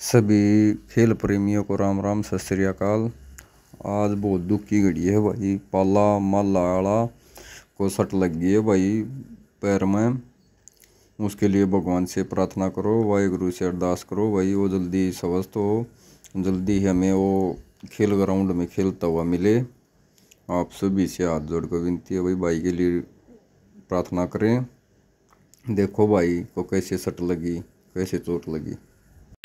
सभी खेल प्रेमियों को राम राम, सत श्री अकाल। आज बहुत दुख की घड़ी है भाई। पाला माला को सट लग गई है भाई पैर में। उसके लिए भगवान से प्रार्थना करो, वाहेगुरु से अरदास करो भाई। वो जल्दी स्वस्थ हो, जल्दी ही हमें वो खेल ग्राउंड में खेलता हुआ मिले। आप सभी से हाथ जोड़ कर विनती है भाई भाई के लिए प्रार्थना करें। देखो भाई को कैसे सट लगी, कैसे चोट लगी।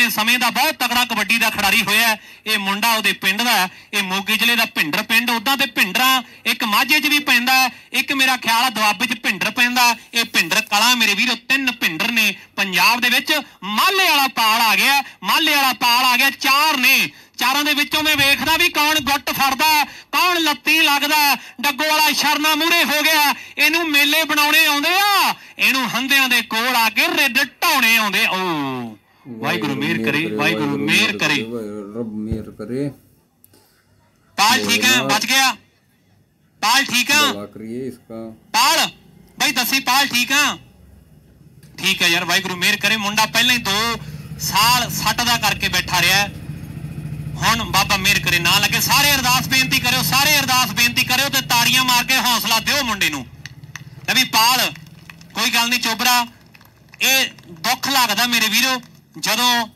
ਇਹ ਸਮੇਂ ਦਾ ਬਹੁਤ ਤਕੜਾ ਕਬੱਡੀ ਦਾ ਖਿਡਾਰੀ ਹੋਇਆ ਇਹ ਮੁੰਡਾ ਉਹਦੇ ਪਿੰਡ ਦਾ ਇਹ ਮੋਗੇ ਜ਼ਿਲ੍ਹੇ ਦਾ ਭਿੰਡਰ ਪਿੰਡ ਉਦਾਂ ਤੇ ਭਿੰਡਰਾ ਇੱਕ ਮਾਝੇ 'ਚ ਵੀ ਪੈਂਦਾ ਇੱਕ ਮੇਰਾ ਖਿਆਲ ਆ ਦੁਆਬੇ 'ਚ ਭਿੰਡਰ ਪੈਂਦਾ ਇਹ ਭਿੰਡਰ ਕਲਾ ਮੇਰੇ ਵੀਰੋ, ਤਿੰਨ ਭਿੰਡਰ ਨੇ। ਪੰਜਾਬ ਦੇ ਵਿੱਚ ਮਾਲੇ ਵਾਲਾ ਪਾਲ ਆ ਗਿਆ ਮਾਲੇ ਵਾਲਾ ਪਾਲ ਆ ਗਿਆ, ਚਾਰ ਨੇ। ਚਾਰਾਂ ਦੇ ਵਿੱਚੋਂ ਮੈਂ ਵੇਖਦਾ ਵੀ ਕੌਣ ਗੁੱਟ ਫੜਦਾ ਕੌਣ ਲੱਤੀ ਲੱਗਦਾ ਡੱਗੋ ਵਾਲਾ ਸ਼ਰਨਾ ਮੂਰੇ ਹੋ ਗਿਆ ਇਹਨੂੰ ਮੇਲੇ ਬਣਾਉਣੇ ਆਉਂਦੇ ਆ। ਇਹਨੂੰ ਹੰਦਿਆਂ ਦੇ ਕੋਲ ਆ ਕੇ ਰਿੱਡ ਢਾਉਣੇ ਆਉਂਦੇ ਓ ਵਾਹਿਗੁਰੂ ਮਿਹਰ ਕਰੇ ਵਾਹਿਗੁਰੂ ਮਿਹਰ ਕਰੇ। ਰੱਬ ਮਿਹਰ ਕਰੇ। ਤਾਲ ਠੀਕ ਹੈ ਬਚ ਗਿਆ। ਪਾਲ ਠੀਕ ਹੈ। ਦੁਆ ਕਰੀਏ ਇਸਕਾ ਤਾਲ ਭਾਈ ਦੱਸੀ ਤਾਲ ਠੀਕ ਹੈ। ਠੀਕ ਹੈ ਯਾਰ ਵਾਹਿਗੁਰੂ ਮਿਹਰ ਕਰੇ। ਮੁੰਡਾ ਪਹਿਲਾਂ ਹੀ 2 ਸਾਲ ਸੱਟ ਦਾ ਕਰਕੇ ਬੈਠਾ ਰਿਹਾ ਹੁਣ ਬਾਬਾ ਮਿਹਰ ਕਰੇ ਨਾ ਲੱਗੇ। ਸਾਰੇ ਅਰਦਾਸ ਬੇਨਤੀ ਕਰਿਓ ਸਾਰੇ ਅਰਦਾਸ ਬੇਨਤੀ ਕਰਿਓ ਤੇ ਤਾੜੀਆਂ ਮਾਰ ਕੇ ਹੌਸਲਾ ਦਿਓ ਮੁੰਡੇ ਨੂੰ। ਲੈ ਵੀ ਪਾਲ ਕੋਈ ਗੱਲ ਨਹੀਂ ਚੋਬਰਾ ਇਹ ਦੁੱਖ ਲੱਗਦਾ ਮੇਰੇ ਵੀਰੋ। ਜਦੋਂ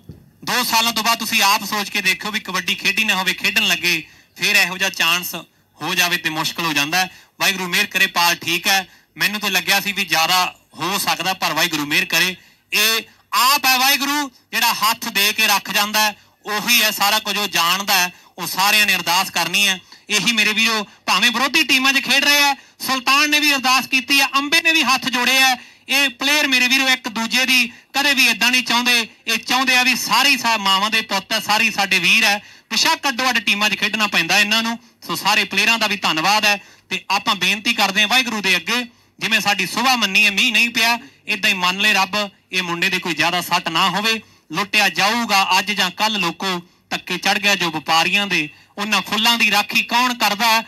2 ਸਾਲਾਂ ਤੋਂ ਬਾਅਦ ਤੁਸੀਂ ਆਪ ਸੋਚ ਕੇ ਦੇਖੋ ਵੀ ਕਬੱਡੀ ਖੇਡੀ ਨਾ ਹੋਵੇ, ਖੇਡਣ ਲੱਗੇ, ਫਿਰ ਇਹੋ ਜਿਹਾ ਚਾਂਸ ਹੋ ਜਾਵੇ ਤੇ ਮੁਸ਼ਕਲ ਹੋ ਜਾਂਦਾ ਵਾਹਿਗੁਰੂ ਮਿਹਰ ਕਰੇ, ਪਾਲ ਠੀਕ ਹੈ। ਮੈਨੂੰ ਤਾਂ ਲੱਗਿਆ ਸੀ ਵੀ ਜ਼ਿਆਦਾ ਹੋ ਸਕਦਾ, ਪਰ ਵਾਹਿਗੁਰੂ ਮਿਹਰ ਕਰੇ। ਇਹ ਆਪ ਹੈ ਵਾਹਿਗੁਰੂ, ਜਿਹੜਾ ਹੱਥ ਦੇ ਕੇ ਰੱਖ ਜਾਂਦਾ ਉਹੀ ਹੈ ਸਾਰਾ ਕੁਝ, ਉਹ ਜਾਣਦਾ ਉਹ ਸਾਰਿਆਂ ਨੇ ਅਰਦਾਸ ਕਰਨੀ ਹੈ। ਇਹੀ ਮੇਰੇ ਵੀਰੋ, ਭਾਵੇਂ ਵਿਰੋਧੀ ਟੀਮਾਂ 'ਚ ਖੇਡ ਰਹੇ ਆ ਸੁਲਤਾਨ ਨੇ ਵੀ ਅਰਦਾਸ ਕੀਤੀ ਹੈ, ਅੰਬੇ ਨੇ ਵੀ ਹੱਥ ਜੋੜੇ ਆ ਇਹ ਪਲੇਅਰ ਮੇਰੇ ਵੀਰੋ, ਇੱਕ ਦੂਜੇ ਦੀ ਕਦੇ ਵੀ ਇਦਾਂ ਨਹੀਂ ਚਾਹੁੰਦੇ, ਇਹ ਚਾਹੁੰਦੇ ਆ ਵੀ ਸਾਰੀ ਸਾ, ਮਾਵਾਂ ਦੇ ਪੁੱਤ ਆ, ਸਾਰੀ ਸਾਡੇ ਵੀਰ ਹੈ ਬਿਸ਼ੱਕ ਅੱਡੋ ਅੱਡ ਟੀਮਾਂ 'ਚ ਖੇਡਣਾ ਪੈਂਦਾ ਇਹਨਾਂ ਨੂੰ। ਸੋ ਸਾਰੇ ਪਲੇਅਰਾਂ ਦਾ ਵੀ ਧੰਨਵਾਦ ਹੈ ਤੇ ਆਪਾਂ ਬੇਨਤੀ ਕਰਦੇ ਹਾਂ ਵਾਹਿਗੁਰੂ ਦੇ ਅੱਗੇ, ਜਿਵੇਂ ਸਾਡੀ ਸੁਭਾ ਮੰਨੀ ਹੈ, ਮੀਂਹ ਨਹੀਂ ਪਿਆ ਇਦਾਂ ਹੀ ਮੰਨ ਲੈ ਰੱਬ, ਇਹ ਮੁੰਡੇ ਦੇ ਕੋਈ ਜ਼ਿਆਦਾ ਸੱਟ ਨਾ ਹੋਵੇ। ਲੁੱਟਿਆ ਜਾਊਗਾ ਅੱਜ ਜਾਂ ਕੱਲ ਲੋਕੋ, ਧੱਕੇ ਚੜ ਗਿਆ ਜੋ ਵਪਾਰੀਆਂ ਦੇ। ਉਹਨਾਂ ਫੁੱਲਾਂ ਦੀ ਰਾਖੀ ਕੌਣ ਕਰਦਾ?